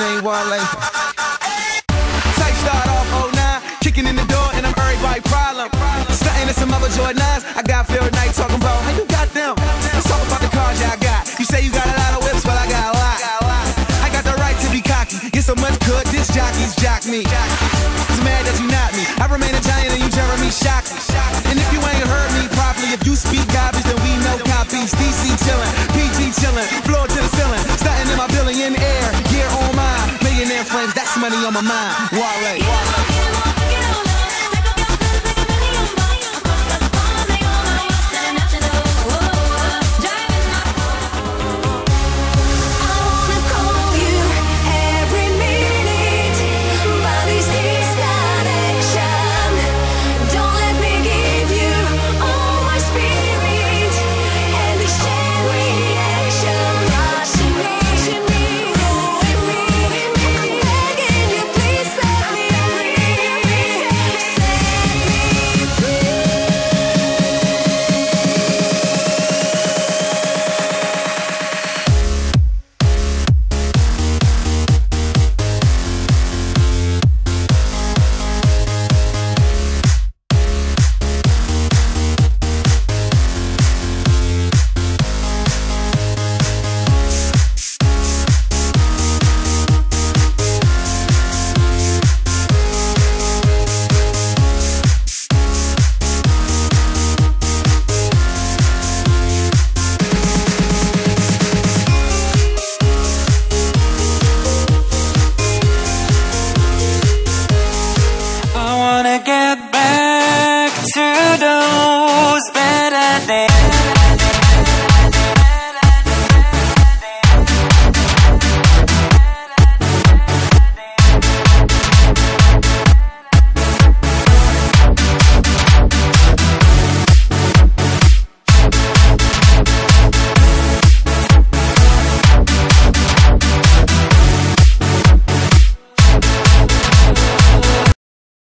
name Wale. Type start off 09, kicking in the door, and I'm everybody problem. Stunting at some other Jordans. I got Phil Knight talking about how you got them. Let's talk about the cars y'all got. You say you got a lot of whips, well, I got a lot. I got the right to be cocky. Get so much good, this jockeys jock me. On my mind. Wale.